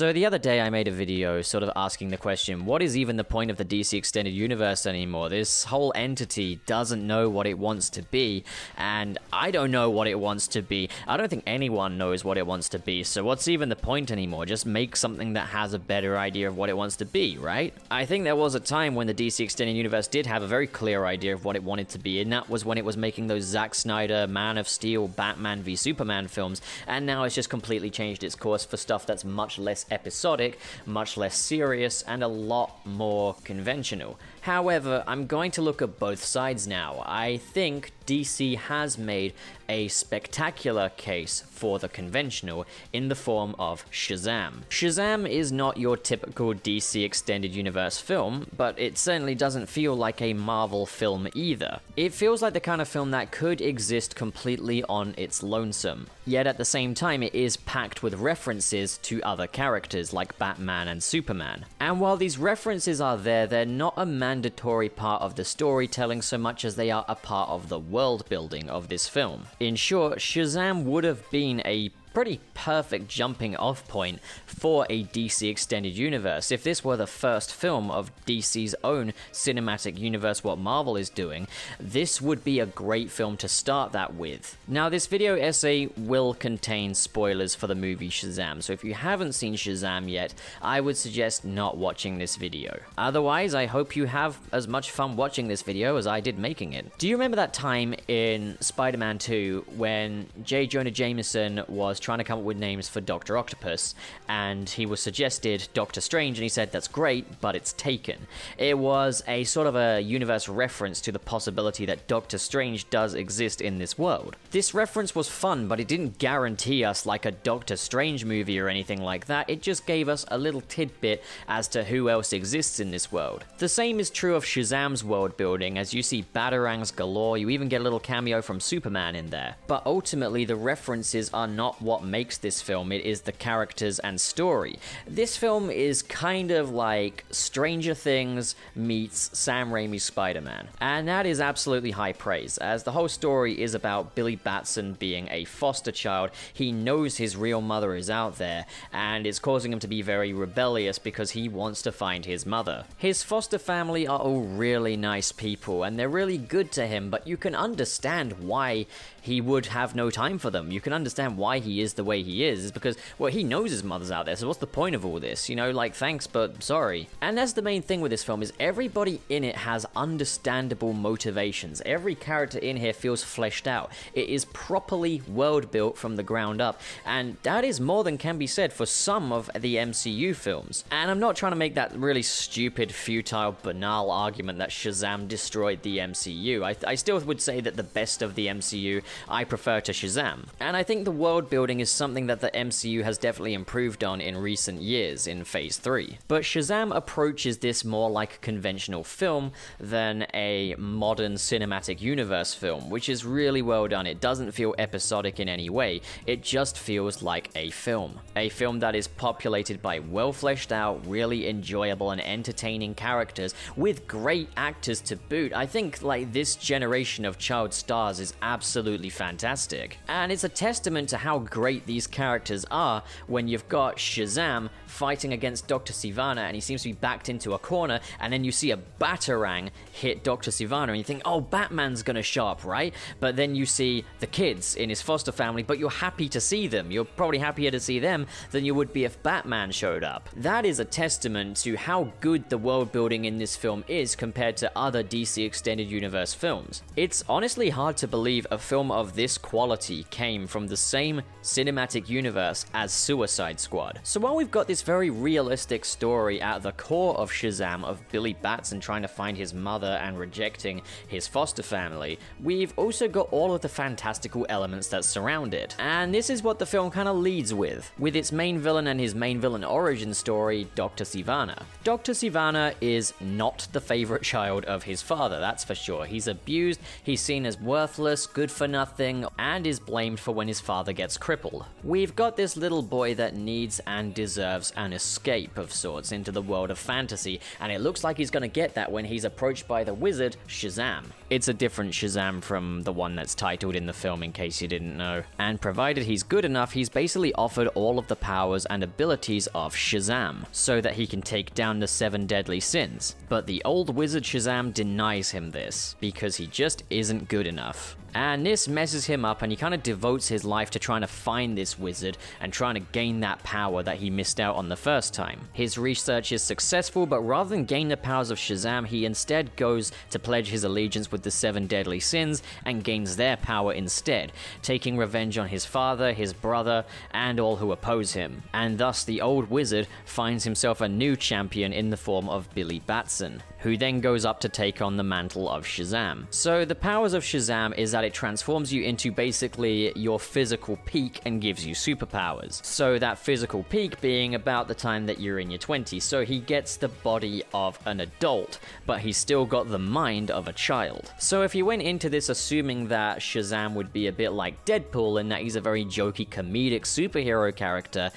So the other day I made a video sort of asking the question, what is even the point of the DC Extended Universe anymore? This whole entity doesn't know what it wants to be, and I don't know what it wants to be. I don't think anyone knows what it wants to be, so what's even the point anymore? Just make something that has a better idea of what it wants to be, right? I think there was a time when the DC Extended Universe did have a very clear idea of what it wanted to be, and that was when it was making those Zack Snyder, Man of Steel, Batman v Superman films, and now it's just completely changed its course for stuff that's much less episodic, much less serious, and a lot more conventional. However, I'm going to look at both sides now. I think DC has made a spectacular case for the conventional in the form of Shazam. Shazam is not your typical DC Extended Universe film, but it certainly doesn't feel like a Marvel film either. It feels like the kind of film that could exist completely on its lonesome, yet at the same time it is packed with references to other characters like Batman and Superman. And while these references are there, they're not a mandatory part of the storytelling so much as they are a part of the world building of this film. In short, Shazam would have been a pretty perfect jumping off point for a DC extended universe. If this were the first film of DC's own cinematic universe, what Marvel is doing, this would be a great film to start that with. Now, this video essay will contain spoilers for the movie Shazam, so if you haven't seen Shazam yet, I would suggest not watching this video. Otherwise, I hope you have as much fun watching this video as I did making it. Do you remember that time in Spider-Man 2 when J. Jonah Jameson was trying to come up with names for Dr. Octopus, and he was suggested Doctor Strange, and he said, That's great, but it's taken. It was a sort of a universe reference to the possibility that Doctor Strange does exist in this world. This reference was fun, but it didn't guarantee us like a Doctor Strange movie or anything like that, it just gave us a little tidbit as to who else exists in this world. The same is true of Shazam's world building, as you see Batarangs galore, you even get a little cameo from Superman in there. But ultimately, the references are not what makes this film, it is the characters and story. This film is kind of like Stranger Things meets Sam Raimi's Spider Man. And that is absolutely high praise, as the whole story is about Billy Batson being a foster child. He knows his real mother is out there, and it's causing him to be very rebellious because he wants to find his mother. His foster family are all really nice people, and they're really good to him, but you can understand why he would have no time for them. You can understand why he is the way he is, is because, well, he knows his mother's out there, so what's the point of all this? You know, like, thanks, but sorry. And that's the main thing with this film, is everybody in it has understandable motivations. Every character in here feels fleshed out. It is properly world built from the ground up, and that is more than can be said for some of the MCU films. And I'm not trying to make that really stupid, futile, banal argument that Shazam destroyed the MCU. I, I still would say that the best of the MCU I prefer to Shazam. And I think the world building is something that the MCU has definitely improved on in recent years in Phase 3. But Shazam approaches this more like a conventional film than a modern cinematic universe film, which is really well done. It doesn't feel episodic in any way, it just feels like a film. A film that is populated by well fleshed out, really enjoyable and entertaining characters with great actors to boot. I think like this generation of child stars is absolutely fantastic. And it's a testament to how great these characters are when you've got Shazam fighting against Dr. Sivana and he seems to be backed into a corner and then you see a Batarang hit Dr. Sivana and you think, oh, Batman's gonna show up, right? But then you see the kids in his foster family, but you're happy to see them. You're probably happier to see them than you would be if Batman showed up. That is a testament to how good the world building in this film is compared to other DC Extended Universe films. It's honestly hard to believe a film of this quality came from the same cinematic universe as Suicide Squad. So while we've got this very realistic story at the core of Shazam of Billy Batson trying to find his mother and rejecting his foster family, we've also got all of the fantastical elements that surround it. And this is what the film kind of leads with, with its main villain and his main villain origin story, Dr. Sivana. Dr. Sivana is not the favorite child of his father, that's for sure. He's abused, he's seen as worthless, good for nothing, and is blamed for when his father gets crippled. We've got this little boy that needs and deserves an escape of sorts into the world of fantasy, and it looks like he's gonna get that when he's approached by the wizard, Shazam. It's a different Shazam from the one that's titled in the film, in case you didn't know. And provided he's good enough, he's basically offered all of the powers and abilities of Shazam, so that he can take down the seven deadly sins. But the old wizard Shazam denies him this, because he just isn't good enough. And this messes him up, and he kind of devotes his life to trying to find this wizard and trying to gain that power that he missed out on the first time. His research is successful, but rather than gain the powers of Shazam, he instead goes to pledge his allegiance with the seven deadly sins and gains their power instead, taking revenge on his father, his brother, and all who oppose him. And thus, the old wizard finds himself a new champion in the form of Billy Batson who then goes up to take on the mantle of Shazam. So the powers of Shazam is that it transforms you into basically your physical peak and gives you superpowers. So that physical peak being about the time that you're in your 20s. So he gets the body of an adult, but he's still got the mind of a child. So if you went into this assuming that Shazam would be a bit like Deadpool and that he's a very jokey comedic superhero character,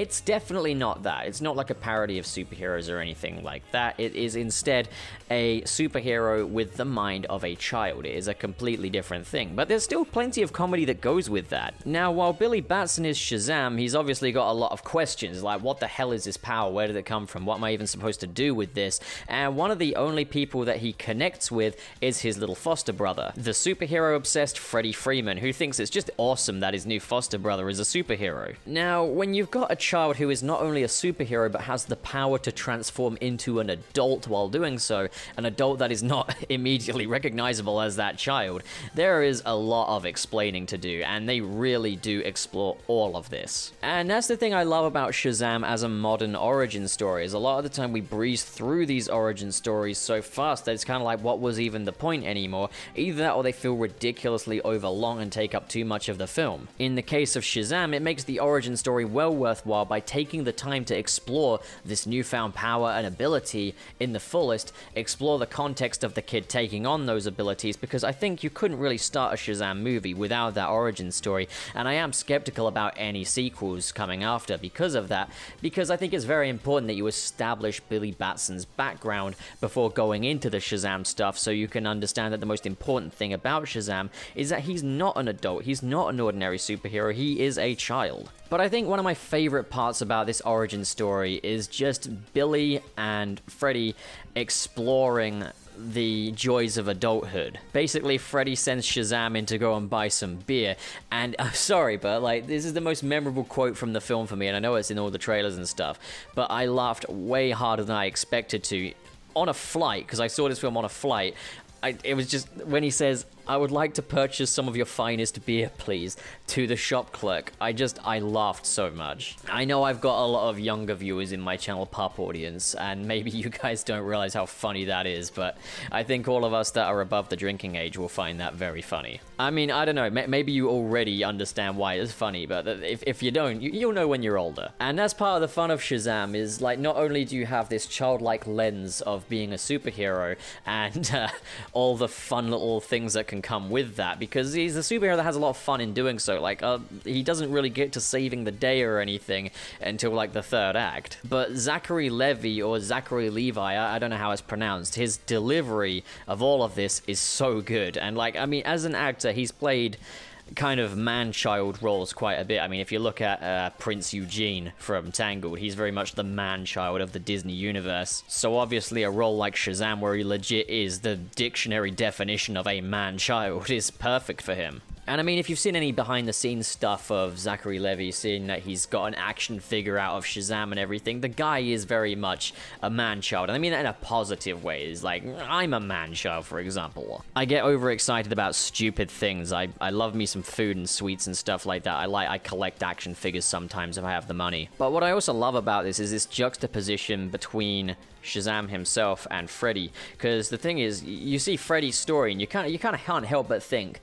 it's definitely not that. It's not like a parody of superheroes or anything like that. It is instead a superhero with the mind of a child. It is a completely different thing. But there's still plenty of comedy that goes with that. Now, while Billy Batson is Shazam, he's obviously got a lot of questions like, what the hell is this power? Where did it come from? What am I even supposed to do with this? And one of the only people that he connects with is his little foster brother, the superhero obsessed Freddy Freeman, who thinks it's just awesome that his new foster brother is a superhero. Now, when you've got a child who is not only a superhero but has the power to transform into an adult while doing so, an adult that is not immediately recognizable as that child, there is a lot of explaining to do, and they really do explore all of this. And that's the thing I love about Shazam as a modern origin story, is a lot of the time we breeze through these origin stories so fast that it's kind of like, what was even the point anymore? Either that or they feel ridiculously overlong and take up too much of the film. In the case of Shazam, it makes the origin story well worth worthwhile by taking the time to explore this newfound power and ability in the fullest, explore the context of the kid taking on those abilities, because I think you couldn't really start a Shazam movie without that origin story, and I am skeptical about any sequels coming after because of that, because I think it's very important that you establish Billy Batson's background before going into the Shazam stuff so you can understand that the most important thing about Shazam is that he's not an adult, he's not an ordinary superhero, he is a child. But I think one of my favorite parts about this origin story is just Billy and Freddy exploring the joys of adulthood. Basically, Freddy sends Shazam in to go and buy some beer, and I'm uh, sorry, but like this is the most memorable quote from the film for me, and I know it's in all the trailers and stuff, but I laughed way harder than I expected to on a flight because I saw this film on a flight. I, it was just when he says, I would like to purchase some of your finest beer, please, to the shop clerk. I just, I laughed so much. I know I've got a lot of younger viewers in my Channel Pup audience, and maybe you guys don't realize how funny that is, but I think all of us that are above the drinking age will find that very funny. I mean, I don't know, maybe you already understand why it's funny, but if, if you don't, you, will know when you're older. And that's part of the fun of Shazam, is like, not only do you have this childlike lens of being a superhero, and uh, all the fun little things that can come with that because he's a superhero that has a lot of fun in doing so. Like, uh, he doesn't really get to saving the day or anything until like the third act. But Zachary Levy or Zachary Levi, I, I don't know how it's pronounced, his delivery of all of this is so good. And like, I mean, as an actor, he's played kind of man-child roles quite a bit. I mean, if you look at uh, Prince Eugene from Tangled, he's very much the man-child of the Disney universe. So obviously a role like Shazam, where he legit is the dictionary definition of a man-child, is perfect for him. And I mean, if you've seen any behind the scenes stuff of Zachary Levy, seeing that he's got an action figure out of Shazam and everything, the guy is very much a man child. And I mean that in a positive way. Is like, I'm a man child, for example. I get overexcited about stupid things. I, I love me some food and sweets and stuff like that. I like I collect action figures sometimes if I have the money. But what I also love about this is this juxtaposition between Shazam himself and Freddy. Because the thing is, you see Freddy's story and you kind of you kind of can't help but think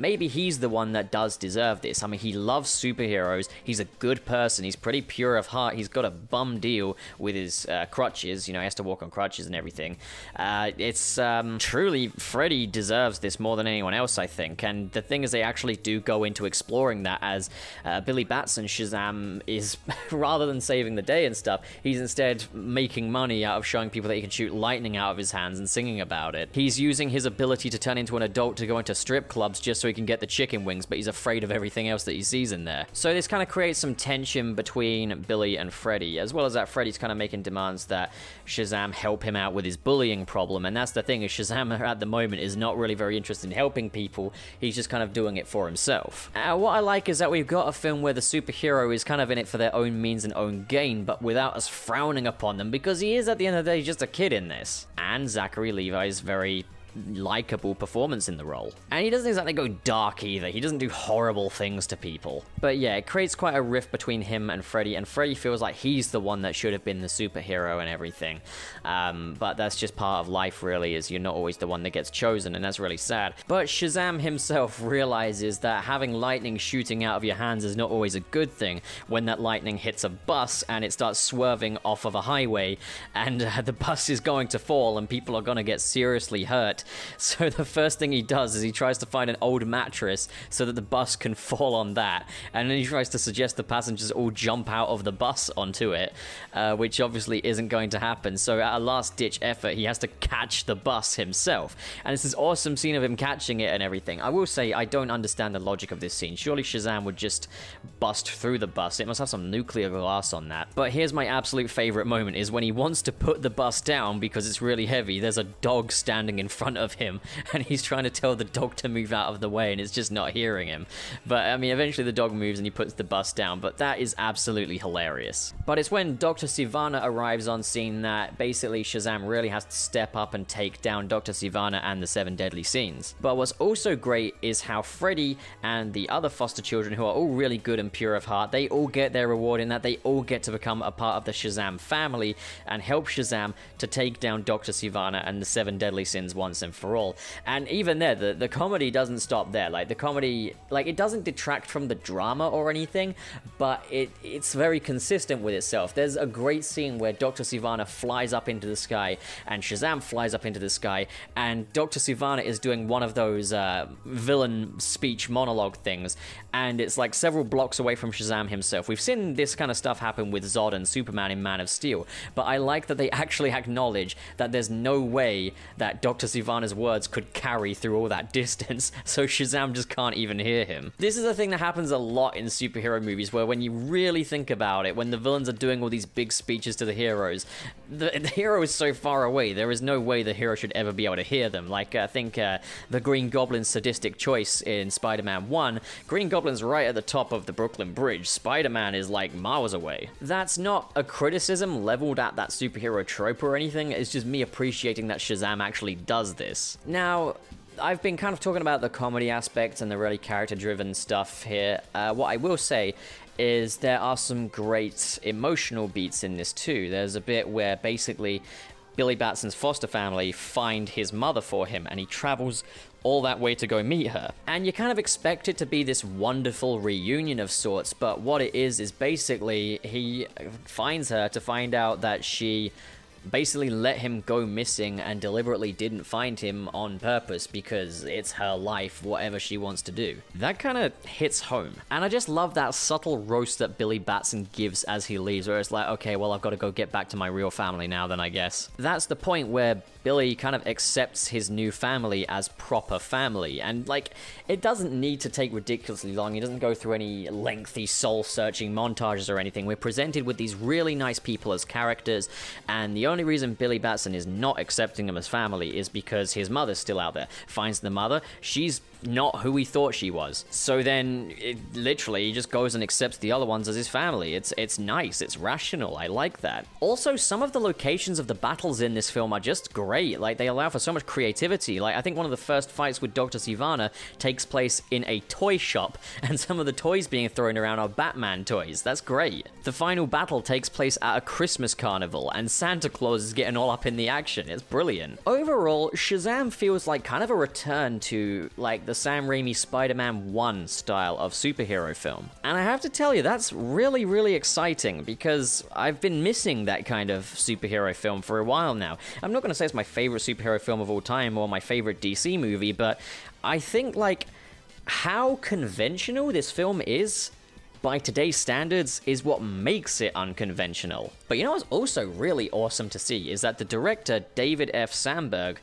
maybe he's the one that does deserve this. I mean, he loves superheroes. He's a good person. He's pretty pure of heart. He's got a bum deal with his uh, crutches. You know, he has to walk on crutches and everything. Uh, it's um, truly Freddy deserves this more than anyone else, I think. And the thing is, they actually do go into exploring that as uh, Billy Batson Shazam is rather than saving the day and stuff, he's instead making money out of showing people that he can shoot lightning out of his hands and singing about it. He's using his ability to turn into an adult to go into strip clubs just so he can get the chicken wings, but he's afraid of everything else that he sees in there. So this kind of creates some tension between Billy and Freddy, as well as that Freddy's kind of making demands that Shazam help him out with his bullying problem. And that's the thing is Shazam at the moment is not really very interested in helping people. He's just kind of doing it for himself. Uh, what I like is that we've got a film where the superhero is kind of in it for their own means and own gain, but without us frowning upon them because he is at the end of the day just a kid in this. And Zachary Levi is very likable performance in the role. And he doesn't exactly go dark either. He doesn't do horrible things to people. But yeah, it creates quite a rift between him and Freddy, and Freddy feels like he's the one that should have been the superhero and everything. Um, but that's just part of life, really, is you're not always the one that gets chosen, and that's really sad. But Shazam himself realizes that having lightning shooting out of your hands is not always a good thing when that lightning hits a bus and it starts swerving off of a highway, and uh, the bus is going to fall, and people are going to get seriously hurt. So the first thing he does is he tries to find an old mattress so that the bus can fall on that, and then he tries to suggest the passengers all jump out of the bus onto it, uh, which obviously isn't going to happen. So at a last-ditch effort, he has to catch the bus himself, and it's this awesome scene of him catching it and everything. I will say I don't understand the logic of this scene. Surely Shazam would just bust through the bus. It must have some nuclear glass on that. But here's my absolute favorite moment: is when he wants to put the bus down because it's really heavy. There's a dog standing in front of him and he's trying to tell the dog to move out of the way and it's just not hearing him. But I mean, eventually the dog moves and he puts the bus down, but that is absolutely hilarious. But it's when Dr. Sivana arrives on scene that basically Shazam really has to step up and take down Dr. Sivana and the Seven Deadly Sins. But what's also great is how Freddy and the other foster children who are all really good and pure of heart, they all get their reward in that they all get to become a part of the Shazam family and help Shazam to take down Dr. Sivana and the Seven Deadly Sins once and for all. And even there, the, the comedy doesn't stop there. Like, the comedy, like, it doesn't detract from the drama or anything, but it it's very consistent with itself. There's a great scene where Dr. Sivana flies up into the sky, and Shazam flies up into the sky, and Dr. Sivana is doing one of those uh, villain speech monologue things, and it's like several blocks away from Shazam himself. We've seen this kind of stuff happen with Zod and Superman in Man of Steel, but I like that they actually acknowledge that there's no way that Dr. Sivana's words could carry through all that distance, so Shazam just can't even hear him. This is a thing that happens a lot in superhero movies, where when you really think about it, when the villains are doing all these big speeches to the heroes, the, the hero is so far away, there is no way the hero should ever be able to hear them. Like, I think uh, the Green Goblin's sadistic choice in Spider-Man 1, Green Goblin's right at the top of the Brooklyn Bridge, Spider-Man is like miles away. That's not a criticism leveled at that superhero trope or anything, it's just me appreciating that Shazam actually does this. Now, I've been kind of talking about the comedy aspect and the really character-driven stuff here. Uh, what I will say is there are some great emotional beats in this too. There's a bit where basically Billy Batson's foster family find his mother for him and he travels all that way to go meet her. And you kind of expect it to be this wonderful reunion of sorts, but what it is is basically he finds her to find out that she basically let him go missing and deliberately didn't find him on purpose because it's her life, whatever she wants to do. That kind of hits home. And I just love that subtle roast that Billy Batson gives as he leaves, where it's like, okay, well, I've got to go get back to my real family now, then I guess. That's the point where Billy kind of accepts his new family as proper family. And, like, it doesn't need to take ridiculously long. He doesn't go through any lengthy soul searching montages or anything. We're presented with these really nice people as characters, and the only reason Billy Batson is not accepting them as family is because his mother's still out there. Finds the mother, she's not who he thought she was. So then, it, literally, he just goes and accepts the other ones as his family. It's it's nice, it's rational. I like that. Also, some of the locations of the battles in this film are just great. Like they allow for so much creativity. Like I think one of the first fights with Dr. Sivana takes place in a toy shop, and some of the toys being thrown around are Batman toys. That's great. The final battle takes place at a Christmas carnival, and Santa Claus is getting all up in the action. It's brilliant. Overall, Shazam feels like kind of a return to like the Sam Raimi Spider Man 1 style of superhero film. And I have to tell you, that's really, really exciting because I've been missing that kind of superhero film for a while now. I'm not going to say it's my favorite superhero film of all time or my favorite DC movie, but I think, like, how conventional this film is by today's standards is what makes it unconventional. But you know what's also really awesome to see is that the director David F. Sandberg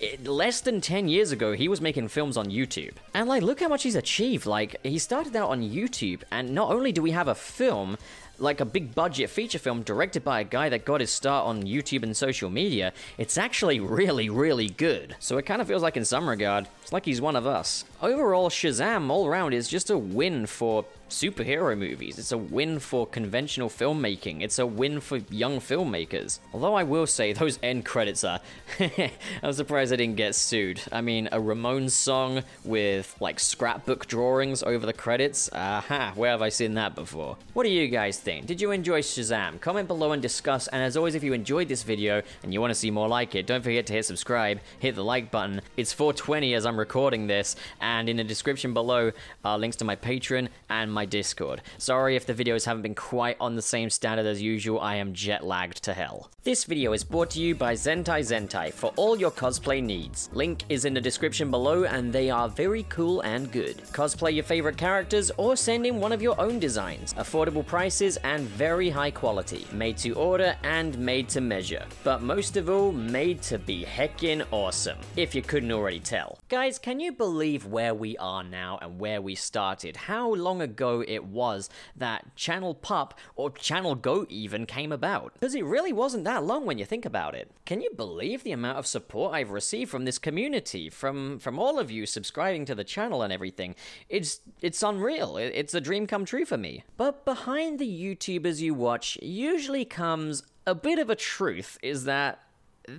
it, less than 10 years ago, he was making films on YouTube. And like, look how much he's achieved. Like, he started out on YouTube, and not only do we have a film, like a big budget feature film directed by a guy that got his start on YouTube and social media, it's actually really, really good. So it kind of feels like, in some regard, it's like he's one of us. Overall, Shazam all around is just a win for superhero movies. It's a win for conventional filmmaking. It's a win for young filmmakers. Although I will say, those end credits are. I'm surprised I didn't get sued. I mean, a Ramones song with like scrapbook drawings over the credits? Aha, where have I seen that before? What do you guys think? Did you enjoy Shazam? Comment below and discuss. And as always, if you enjoyed this video and you want to see more like it, don't forget to hit subscribe, hit the like button. It's 420 as I'm recording this, and in the description below are links to my Patreon and my Discord. Sorry if the videos haven't been quite on the same standard as usual, I am jet lagged to hell. This video is brought to you by Zentai Zentai for all your cosplay needs. Link is in the description below and they are very cool and good. Cosplay your favorite characters or send in one of your own designs. Affordable prices and very high quality. Made to order and made to measure. But most of all, made to be heckin' awesome. If you couldn't already tell. Guys, can you believe where we are now and where we started? How long ago it was that Channel Pup, or Channel Go even, came about? Because it really wasn't that long when you think about it. Can you believe the amount of support I've received from this community, from from all of you subscribing to the channel and everything? It's it's unreal. It's a dream come true for me. But behind the YouTubers you watch usually comes a bit of a truth is that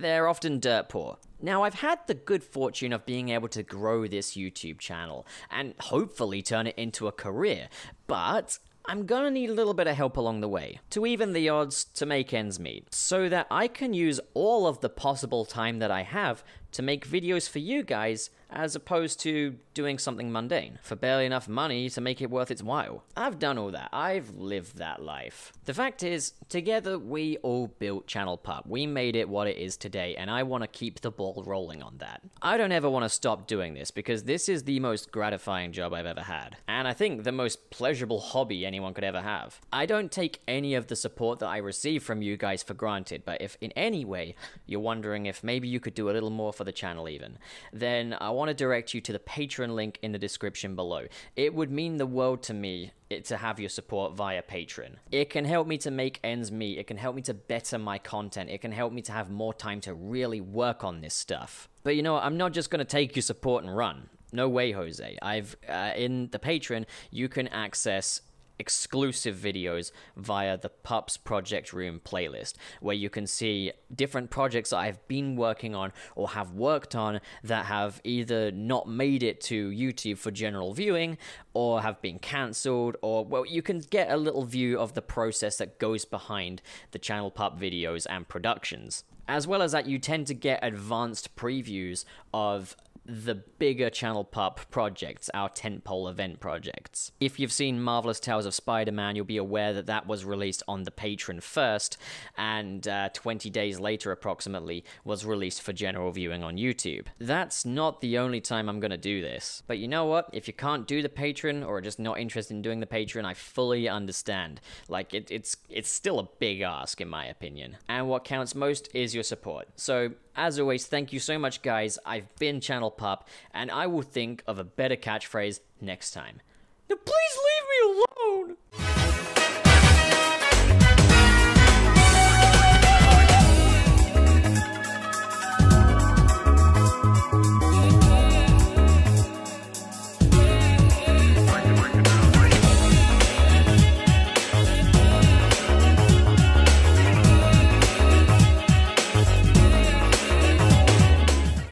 they're often dirt poor. Now, I've had the good fortune of being able to grow this YouTube channel and hopefully turn it into a career, but I'm gonna need a little bit of help along the way to even the odds to make ends meet, so that I can use all of the possible time that I have to make videos for you guys as opposed to doing something mundane for barely enough money to make it worth its while. I've done all that. I've lived that life. The fact is, together we all built Channel Pup. We made it what it is today, and I want to keep the ball rolling on that. I don't ever want to stop doing this because this is the most gratifying job I've ever had, and I think the most pleasurable hobby anyone could ever have. I don't take any of the support that I receive from you guys for granted, but if in any way you're wondering if maybe you could do a little more for the channel even, then I want to direct you to the Patreon link in the description below. It would mean the world to me to have your support via Patreon. It can help me to make ends meet. It can help me to better my content. It can help me to have more time to really work on this stuff. But you know, I'm not just going to take your support and run. No way, Jose. I've uh, in the Patreon, you can access exclusive videos via the Pups Project Room playlist, where you can see different projects I've been working on or have worked on that have either not made it to YouTube for general viewing or have been cancelled, or, well, you can get a little view of the process that goes behind the Channel Pup videos and productions. As well as that, you tend to get advanced previews of the bigger Channel Pup projects, our tentpole event projects. If you've seen Marvelous Tales of Spider-Man, you'll be aware that that was released on the Patreon first, and uh, 20 days later approximately was released for general viewing on YouTube. That's not the only time I'm gonna do this. But you know what? If you can't do the Patreon or are just not interested in doing the Patreon, I fully understand. Like, it, it's, it's still a big ask in my opinion. And what counts most is your support. So as always, thank you so much, guys. I've been Channel Pup, and I will think of a better catchphrase next time. Now, please